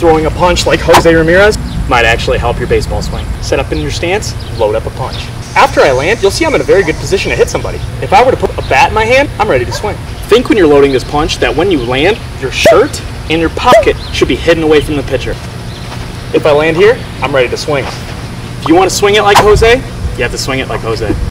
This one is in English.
throwing a punch like Jose Ramirez might actually help your baseball swing. Set up in your stance, load up a punch. After I land, you'll see I'm in a very good position to hit somebody. If I were to put a bat in my hand, I'm ready to swing. Think when you're loading this punch that when you land, your shirt and your pocket should be hidden away from the pitcher. If I land here, I'm ready to swing. If you want to swing it like Jose, you have to swing it like Jose.